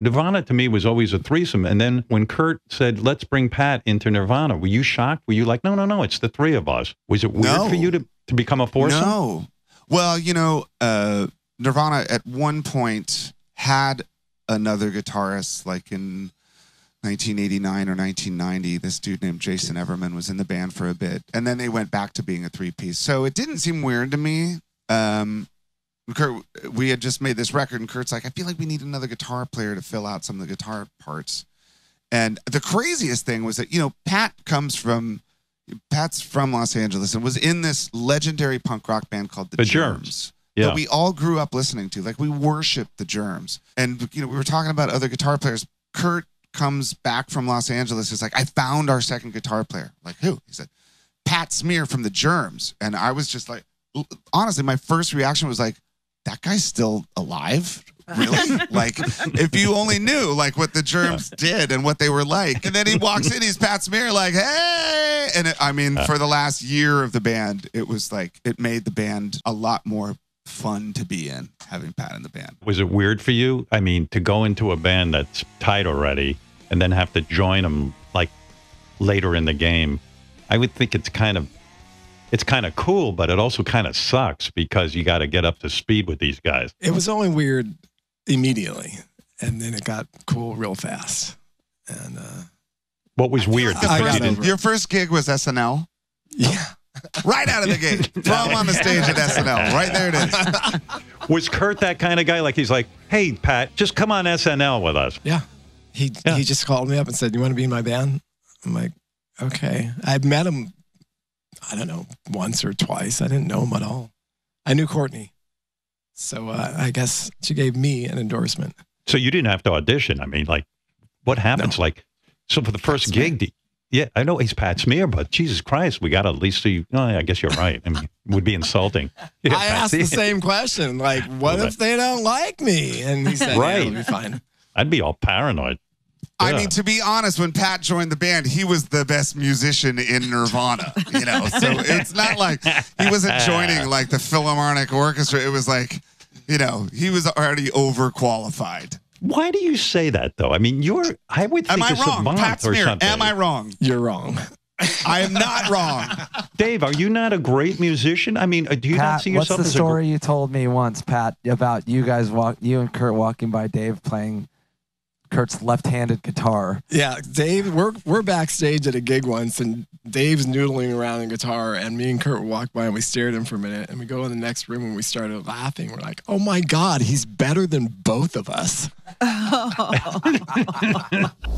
Nirvana to me was always a threesome. And then when Kurt said, let's bring Pat into Nirvana, were you shocked? Were you like, no, no, no, it's the three of us? Was it weird No. for you to, to become a foursome? No. Well, you know, uh, Nirvana at one point had another guitarist, like in 1989 or 1990. This dude named Jason Everman was in the band for a bit, and then they went back to being a three piece. So it didn't seem weird to me. Um, Kurt, we had just made this record, and Kurt's like, I feel like we need another guitar player to fill out some of the guitar parts. And the craziest thing was that, you know, Pat comes from Pat's from Los Angeles and was in this legendary punk rock band called The, The Germs. Germs. Yeah. That we all grew up listening to. Like we worshiped the Germs. And you know, we were talking about other guitar players. Kurt comes back from Los Angeles. He's like, I found our second guitar player. Like who? He said, Pat Smear from the Germs. And I was just like, honestly, my first reaction was like, that guy's still alive? Really? like, if you only knew like what the germs did and what they were like. And then he walks in, he's Pat Smear, like, hey. And it, I mean, for the last year of the band, it was like it made the band a lot more fun to be in, having Pat in the band. Was it weird for you? I mean, to go into a band that's tied already and then have to join them like later in the game. I would think it's kind of it's kind of cool, but it also kind of sucks because you got to get up to speed with these guys. It was only weird immediately, and then it got cool real fast. And uh, What was weird? The The I first- you over didn't- it. your first gig was SNL? yeah, Right out of the gate. Throw him on the stage at SNL. Right there it is. was Kurt that kind of guy? Like he's like, hey Pat, just come on SNL with us. yeah. He Yeah. he just called me up and said, "You want to be in my band?" I'm like, "Okay." I met him, I don't know, once or twice. I didn't know him at all. I knew Courtney, so uh, I guess she gave me an endorsement. So you didn't have to audition. I mean, like, what happens? Like, so for the first Smear. gig, do- yeah, I know he's Pat Smear, but Jesus Christ, we got to at least see. Oh, I guess you're right. I mean, it would be insulting. Yeah, I asked the same question, like, "What if they don't like me?" And he said, Right. "Yeah, it'll be fine." I'd be all paranoid. I mean, to be honest, when Pat joined the band, he was the best musician in Nirvana. You know, so it's not like he wasn't joining like the Philharmonic Orchestra. It was like, you know, he was already overqualified. Why do you say that though? I mean, you're. I would think Am I you're wrong, savant Pat or Smear? something. Am I wrong? You're wrong. I am not wrong. Dave, are you not a great musician? I mean, uh, do you not Pat, see what's yourself the as a story you told me once, Pat, about you guys walk, you and Kurt walking by Dave playing Kurt's left-handed guitar? Yeah, Dave, we're we're backstage at a gig once, and Dave's noodling around the guitar, and me and Kurt walked by and we stared at him for a minute, and we go in the next room and we started laughing. We're like, "Oh my God, he's better than both of us."